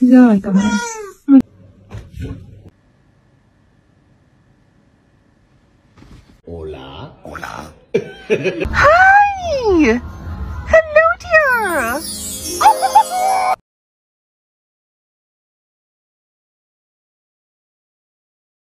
Hola. like a Hola. Hi!